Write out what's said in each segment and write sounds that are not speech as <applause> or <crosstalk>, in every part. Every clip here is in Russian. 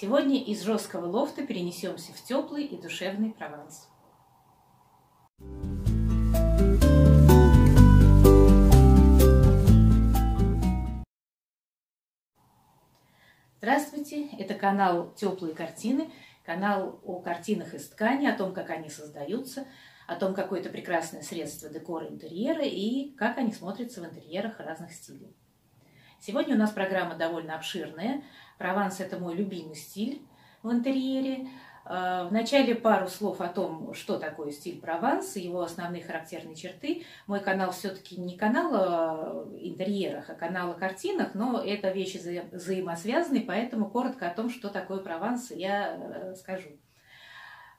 Сегодня из жесткого лофта перенесемся в теплый и душевный Прованс. Здравствуйте, это канал «Теплые картины», канал о картинах из ткани, о том, как они создаются, о том, какое это прекрасное средство декора интерьера и как они смотрятся в интерьерах разных стилей. Сегодня у нас программа довольно обширная. Прованс – это мой любимый стиль в интерьере. Э, Вначале пару слов о том, что такое стиль Прованс, его основные характерные черты. Мой канал все-таки не канал о интерьерах, а канал о картинах, но это вещи вза взаимосвязаны, поэтому коротко о том, что такое Прованс, я э, скажу.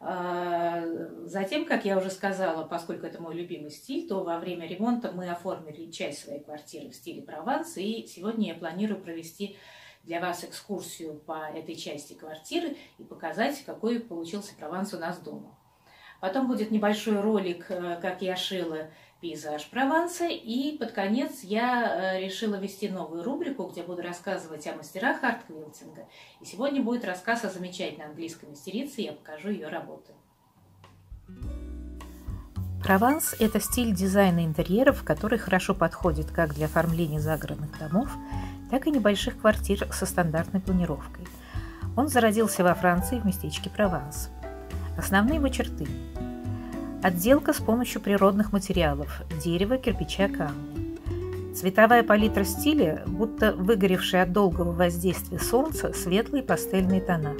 Э, затем, как я уже сказала, поскольку это мой любимый стиль, то во время ремонта мы оформили часть своей квартиры в стиле Прованс, и сегодня я планирую провести для вас экскурсию по этой части квартиры и показать, какой получился Прованс у нас дома. Потом будет небольшой ролик, э, как я шила пейзаж Прованса. И под конец я э, решила вести новую рубрику, где буду рассказывать о мастерах арт-квилтинга. И сегодня будет рассказ о замечательной английской мастерице, я покажу ее работы. Прованс – это стиль дизайна интерьеров, который хорошо подходит как для оформления загородных домов, так и небольших квартир со стандартной планировкой. Он зародился во Франции в местечке Прованс. Основные его черты – отделка с помощью природных материалов – дерева, кирпича, камня. Цветовая палитра стиля, будто выгоревшая от долгого воздействия солнца, светлые пастельные тона.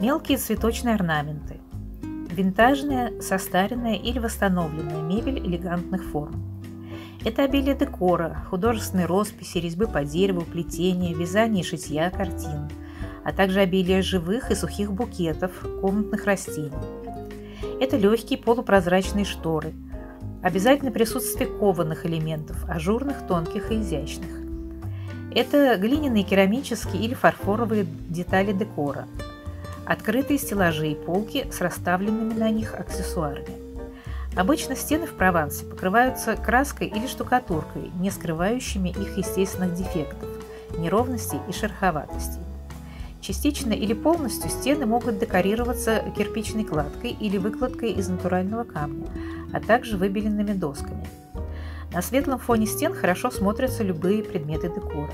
Мелкие цветочные орнаменты. Винтажная, состаренная или восстановленная мебель элегантных форм это обилие декора, художественной росписи, резьбы по дереву, плетения, вязания и шитья картин, а также обилие живых и сухих букетов, комнатных растений. Это легкие полупрозрачные шторы, обязательно присутствие кованых элементов, ажурных, тонких и изящных. Это глиняные керамические или фарфоровые детали декора, открытые стеллажи и полки с расставленными на них аксессуарами. Обычно стены в Провансе покрываются краской или штукатуркой, не скрывающими их естественных дефектов, неровностей и шероховатостей. Частично или полностью стены могут декорироваться кирпичной кладкой или выкладкой из натурального камня, а также выбеленными досками. На светлом фоне стен хорошо смотрятся любые предметы декора.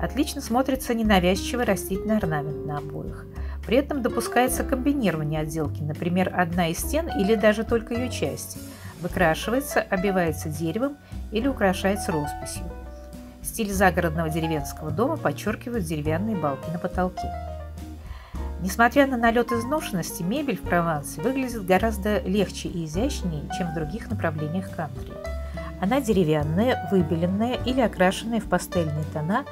Отлично смотрится ненавязчивый растительный орнамент на обоях – при этом допускается комбинирование отделки, например, одна из стен или даже только ее часть выкрашивается, обивается деревом или украшается росписью. Стиль загородного деревенского дома подчеркивают деревянные балки на потолке. Несмотря на налет изношенности, мебель в Провансе выглядит гораздо легче и изящнее, чем в других направлениях кантри. Она деревянная, выбеленная или окрашенная в пастельные тона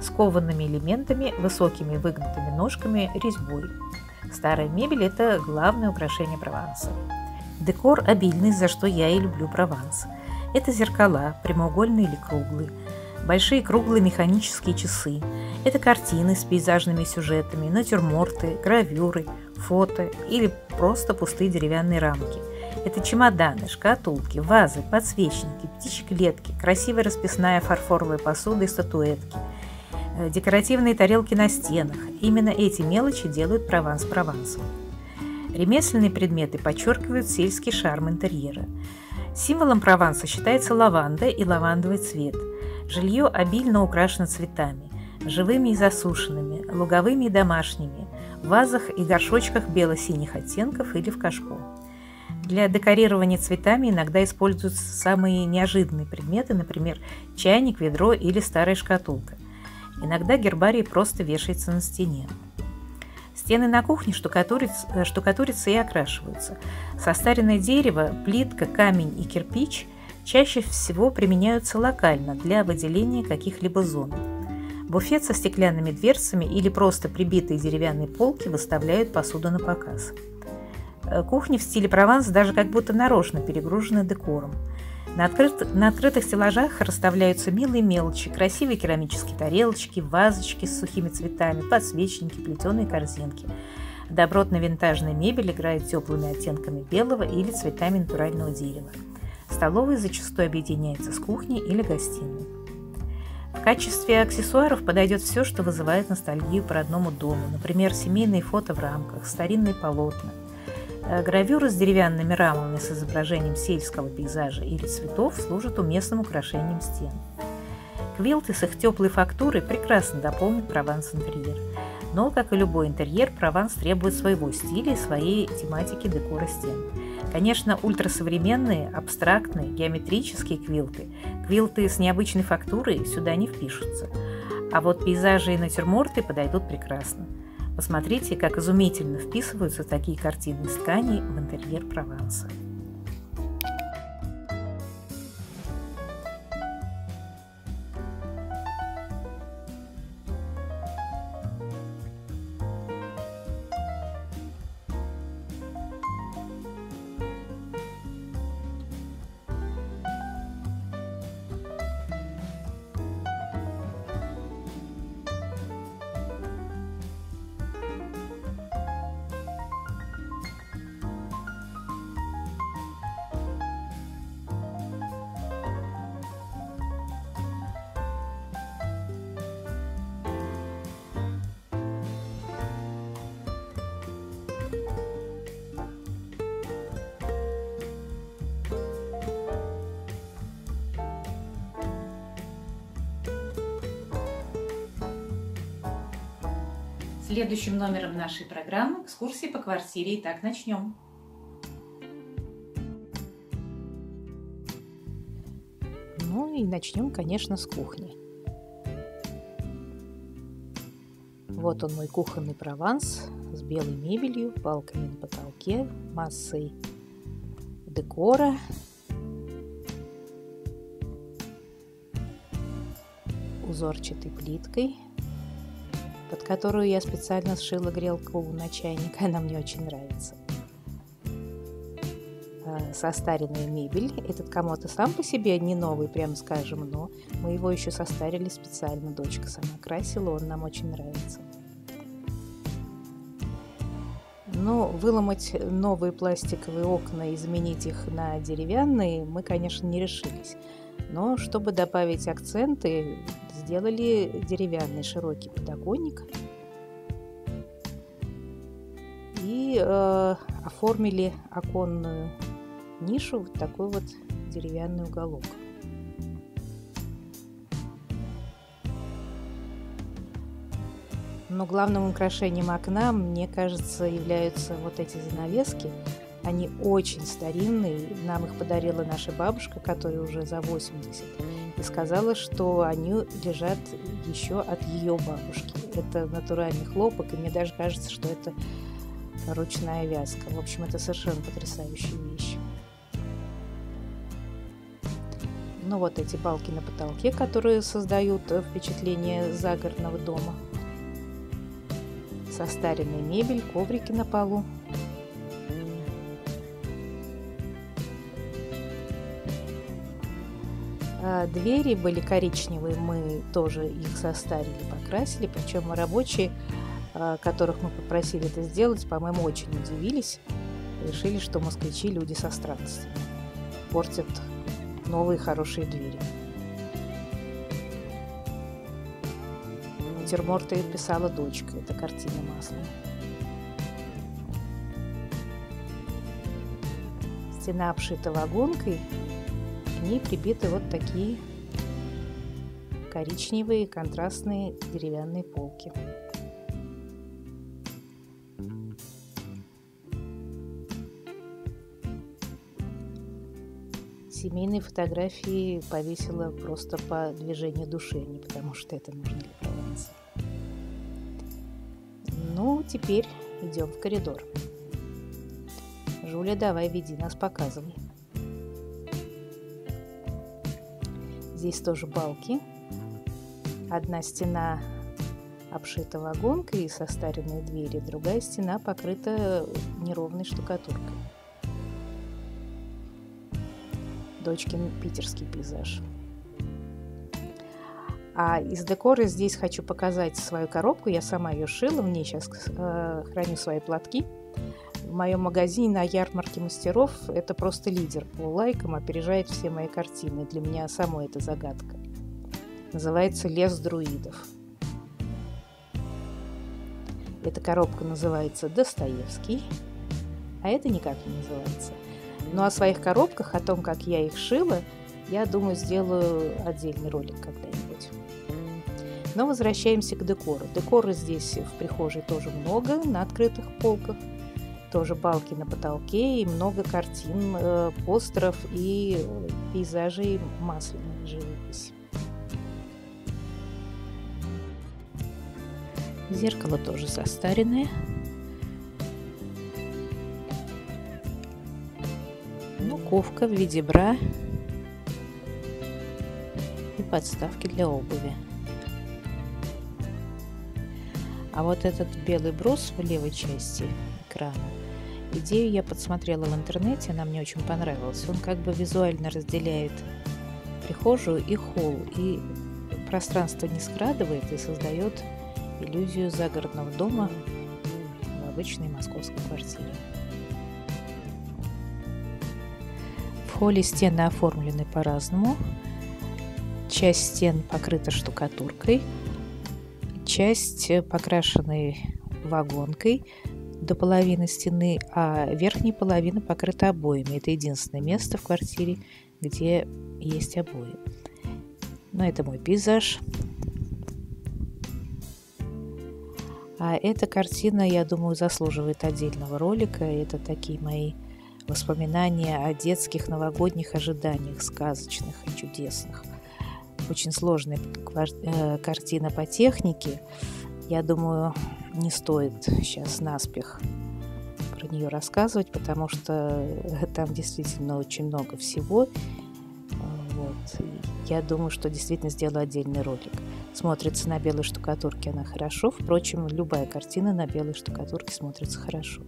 с коваными элементами, высокими выгнутыми ножками, резьбой. Старая мебель – это главное украшение Прованса. Декор обильный, за что я и люблю Прованс. Это зеркала, прямоугольные или круглые, большие круглые механические часы. Это картины с пейзажными сюжетами, натюрморты, гравюры, фото или просто пустые деревянные рамки. Это чемоданы, шкатулки, вазы, подсвечники, птичьи клетки, красивая расписная фарфоровая посуда и статуэтки – Э, декоративные тарелки на стенах. Именно эти мелочи делают Прованс Провансом. Ремесленные предметы подчеркивают сельский шарм интерьера. Символом Прованса считается лаванда и лавандовый цвет. Жилье обильно украшено цветами, живыми и засушенными, луговыми и домашними, в вазах и горшочках бело-синих оттенков или в кашпо. Для декорирования цветами иногда используются самые неожиданные предметы, например, чайник, ведро или старая шкатулка. Иногда гербарий просто вешается на стене. Стены на кухне штукатурятся, э, штукатурятся и окрашиваются. Состаренное дерево, плитка, камень и кирпич чаще всего применяются локально для выделения каких-либо зон. Буфет со стеклянными дверцами или просто прибитые деревянные полки выставляют посуду на показ. Э, кухни в стиле Прованс даже как будто нарочно перегружены декором – на, открыт... на открытых стеллажах расставляются милые мелочи, красивые керамические тарелочки, вазочки с сухими цветами, подсвечники, плетеные корзинки. Добротная винтажная мебель играет теплыми оттенками белого или цветами натурального дерева. Столовые зачастую объединяются с кухней или гостиной. В качестве аксессуаров подойдет все, что вызывает ностальгию по родному дому, например, семейные фото в рамках, старинные полотна. Э, гравюры с деревянными рамами с изображением сельского пейзажа или цветов служат уместным украшением стен. Квилты с их теплой фактурой прекрасно дополнят Прованс-интерьер. Но, как и любой интерьер, Прованс требует своего стиля и своей тематики декора стен. Конечно, ультрасовременные, абстрактные, геометрические квилты, квилты с необычной фактурой сюда не впишутся. А вот пейзажи и натюрморты подойдут прекрасно. Посмотрите, как изумительно вписываются такие картины из тканей в интерьер Прованса. Следующим номером нашей программы экскурсии по квартире. Итак, начнем. Ну и начнем, конечно, с кухни. Вот он мой кухонный прованс с белой мебелью, балками на потолке, массой декора, узорчатой плиткой – под которую я специально сшила грелку на чайник. <laughs> Она мне очень нравится. А, состаренная мебель. Этот комод и сам по себе не новый, прямо скажем, но мы его еще состарили специально. Дочка сама красила, он нам очень нравится. Но выломать новые пластиковые окна и заменить их на деревянные мы, конечно, не решились. Но чтобы добавить акценты, сделали деревянный широкий подоконник и э, оформили оконную нишу в такой вот деревянный уголок. Но главным украшением окна, мне кажется, являются вот эти занавески. Они очень старинные. Нам их подарила наша бабушка, которая уже за 80 и сказала, что они лежат еще от ее бабушки. Это натуральный хлопок, и мне даже кажется, что это ручная вязка. В общем, это совершенно потрясающая вещь. Ну вот эти балки на потолке, которые создают впечатление загородного дома. Состаренная мебель, коврики на полу. Двери были коричневые, мы тоже их состарили, покрасили, причем рабочие, а, которых мы попросили это сделать, по-моему, очень удивились, решили, что москвичи люди со странностями, портят новые хорошие двери. Натюрморты писала дочка, это картина маслом. Стена обшита вагонкой, ней прибиты вот такие коричневые контрастные деревянные полки. Семейные фотографии повесила просто по движению души, не потому что это нужно для Прованса. Ну, теперь идем в коридор. Жуля, давай, веди нас, показывай. Здесь тоже балки. Одна стена обшита вагонкой и состаренные двери, другая стена покрыта неровной штукатуркой. Дочкин питерский пейзаж. А из декора здесь хочу показать свою коробку. Я сама ее шила, в ней сейчас э, храню свои платки в моем магазине на ярмарке мастеров это просто лидер по лайкам, опережает все мои картины. Для меня самой это загадка. называется «Лес друидов». Эта коробка называется «Достоевский», а это никак не называется. Ну, о своих коробках, о том, как я их шила, я думаю, сделаю отдельный ролик когда-нибудь. Но возвращаемся к декору. Декора здесь в прихожей тоже много, на открытых полках. Тоже балки на потолке и много картин, э, постеров и э, пейзажей масляной живописи. Зеркало тоже состаренное. Ну, ковка в виде бра и подставки для обуви. А вот этот белый брус в левой части экрана, идею я подсмотрела в интернете, она мне очень понравилась. Он как бы визуально разделяет прихожую и холл, и пространство не скрадывает и создает иллюзию загородного дома в обычной московской квартире. В холле стены оформлены по-разному. Часть стен покрыта штукатуркой, часть покрашенной вагонкой до половины стены, а верхняя половина покрыта обоями. Это единственное место в квартире, где есть обои. Но это мой пейзаж. А эта картина, я думаю, заслуживает отдельного ролика. Это такие мои воспоминания о детских новогодних ожиданиях, сказочных и чудесных. Очень сложная э, картина по технике. Я думаю, не стоит сейчас наспех про нее рассказывать, потому что там действительно очень много всего. Вот. Я думаю, что действительно сделаю отдельный ролик. Смотрится на белой штукатурке она хорошо. Впрочем, любая картина на белой штукатурке смотрится хорошо.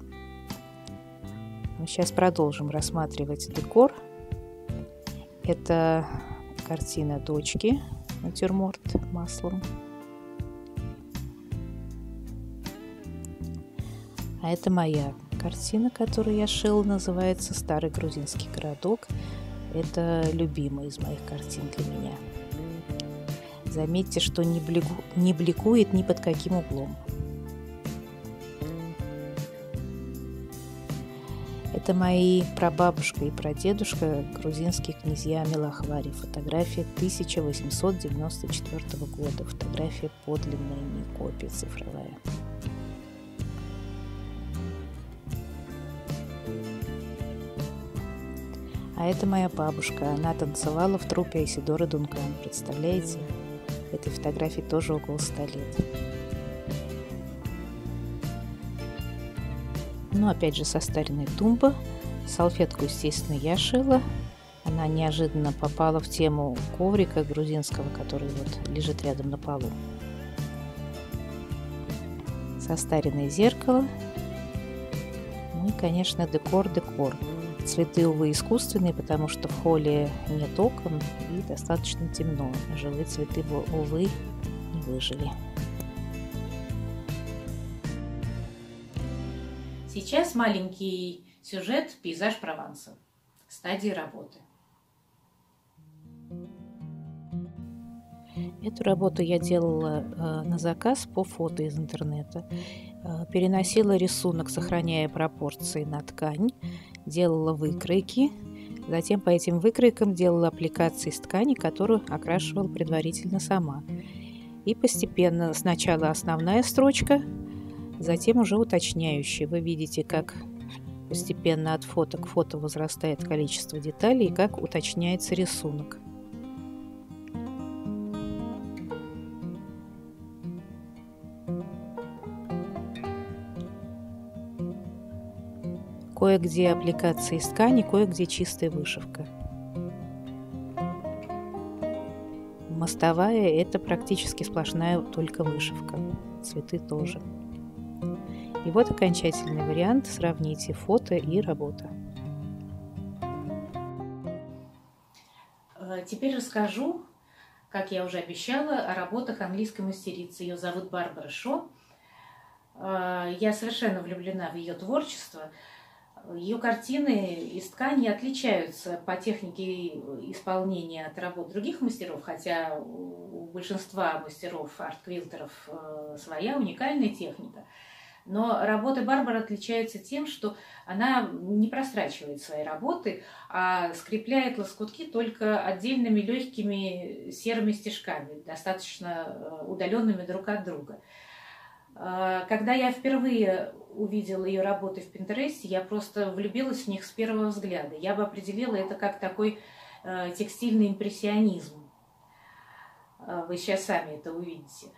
Мы сейчас продолжим рассматривать декор. Это картина дочки, натюрморт маслом. А это моя картина, которую я шил, называется «Старый грузинский городок». Это любимая из моих картин для меня. Заметьте, что не, блику, не бликует ни под каким углом. Это мои прабабушка и прадедушка, грузинские князья Милахвари. Фотография 1894 года. Фотография подлинная, не копия цифровая. А это моя бабушка. Она танцевала в трупе Айсидоры Дункан. Представляете? Этой фотографии тоже около 100 лет. Ну, опять же, состаренная тумба. Салфетку, естественно, я шила. Она неожиданно попала в тему коврика грузинского, который вот лежит рядом на полу. Состаренное зеркало. Ну и, конечно, декор-декор. Цветы, увы, искусственные, потому что в холле нет окон и достаточно темно. Живые цветы, увы, не выжили. Сейчас маленький сюжет «Пейзаж Прованса». Стадии работы. Эту работу я делала э, на заказ по фото из интернета. Э, переносила рисунок, сохраняя пропорции на ткань делала выкройки, затем по этим выкройкам делала аппликации из ткани, которую окрашивала предварительно сама. И постепенно сначала основная строчка, затем уже уточняющая. Вы видите, как постепенно от фото к фото возрастает количество деталей и как уточняется рисунок. Кое-где аппликация из ткани, кое-где чистая вышивка. Мостовая – это практически сплошная только вышивка. Цветы тоже. И вот окончательный вариант. Сравните фото и работа. Э, теперь расскажу, как я уже обещала, о работах английской мастерицы. Ее зовут Барбара Шо. Э, я совершенно влюблена в ее творчество – Ее картины из ткани отличаются по технике исполнения от работ других мастеров, хотя у большинства мастеров, арт-квилтеров э, своя уникальная техника. Но работы Барбары отличаются тем, что она не прострачивает свои работы, а скрепляет лоскутки только отдельными легкими серыми стежками, достаточно э, удаленными друг от друга. Э, когда я впервые увидела ее работы в Пинтересте, я просто влюбилась в них с первого взгляда. Я бы определила это как такой э, текстильный импрессионизм. Вы сейчас сами это увидите.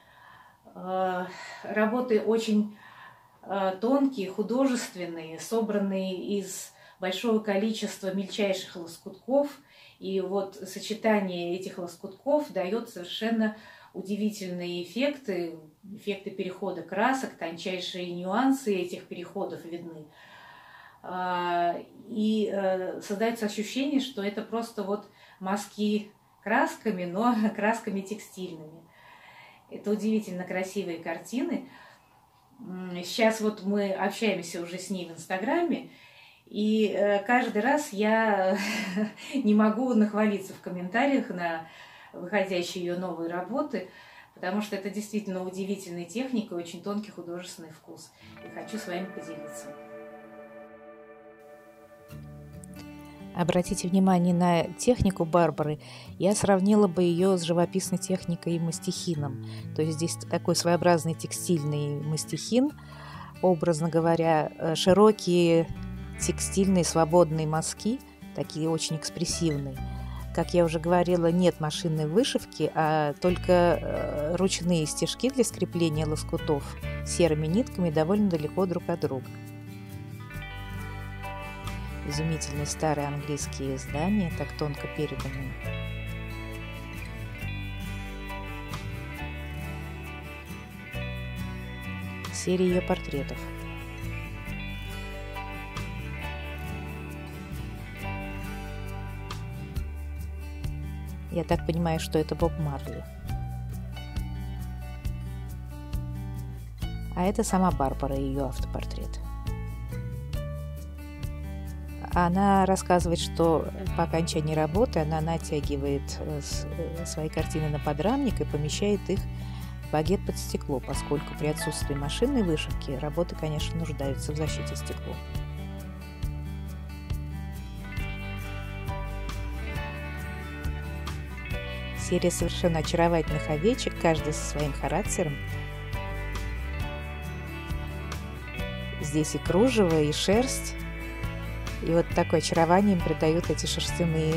Работы очень Э, тонкие, художественные, собранные из большого количества мельчайших лоскутков. И вот сочетание этих лоскутков дает совершенно удивительные эффекты, эффекты перехода красок, тончайшие нюансы этих переходов видны. А, и э, создается ощущение, что это просто вот мазки красками, но <laughs> красками текстильными. Это удивительно красивые картины. Сейчас вот мы общаемся уже с ней в Инстаграме, и э, каждый раз я <laughs> не могу нахвалиться в комментариях на выходящие ее новые работы, потому что это действительно удивительная техника, очень тонкий художественный вкус. И хочу с вами поделиться. Обратите внимание на технику Барбары. Я сравнила бы ее с живописной техникой и мастихином. То есть здесь такой своеобразный текстильный мастихин, образно говоря, э, широкие текстильные свободные мазки, такие очень экспрессивные. Как я уже говорила, нет машинной вышивки, а только э, ручные стежки для скрепления лоскутов серыми нитками довольно далеко друг от друга изумительные старые английские издания, так тонко переданные. Серия ее портретов. Я так понимаю, что это Боб Марли. А это сама Барбара и ее автопортрет. Она рассказывает, что по окончании работы она натягивает э, э, свои картины на подрамник и помещает их в багет под стекло, поскольку при отсутствии машинной вышивки работы, конечно, нуждаются в защите стекла. Серия совершенно очаровательных овечек, каждый со своим характером. Здесь и кружево, и шерсть, и вот такое очарование им придают эти шерстяные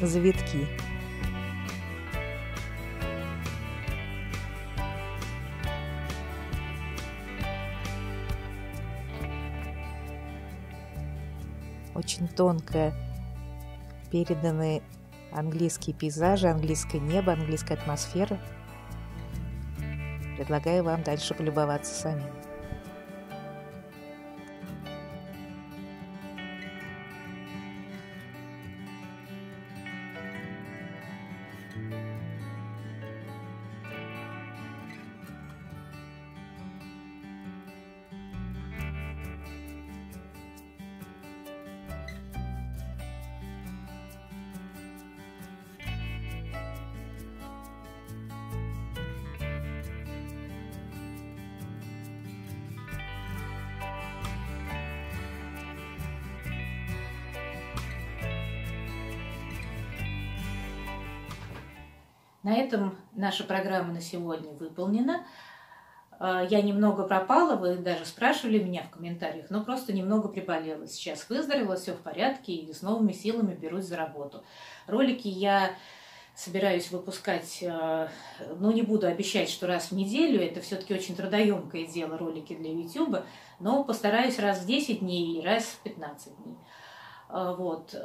завитки. Очень тонко переданы английские пейзажи, английское небо, английская атмосфера. Предлагаю вам дальше полюбоваться самим. На этом наша программа на сегодня выполнена. А, я немного пропала, вы даже спрашивали меня в комментариях, но просто немного приболела. Сейчас выздоровела, все в порядке и с новыми силами берусь за работу. Ролики я собираюсь выпускать, а, ну не буду обещать, что раз в неделю, это все-таки очень трудоемкое дело, ролики для YouTube, но постараюсь раз в 10 дней и раз в 15 дней. А, вот.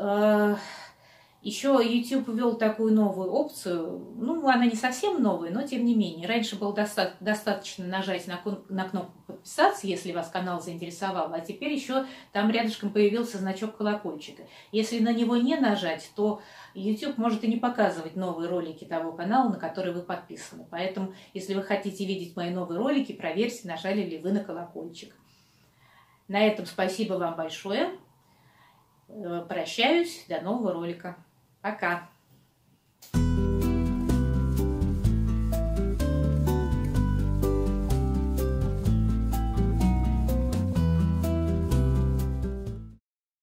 Еще YouTube ввел такую новую опцию, ну, она не совсем новая, но тем не менее. Раньше было доста- достаточно нажать на, на кнопку «Подписаться», если вас канал заинтересовал, а теперь еще там рядышком появился значок колокольчика. Если на него не нажать, то YouTube может и не показывать новые ролики того канала, на который вы подписаны. Поэтому, если вы хотите видеть мои новые ролики, проверьте, нажали ли вы на колокольчик. На этом спасибо вам большое. Э, прощаюсь. До нового ролика. a cá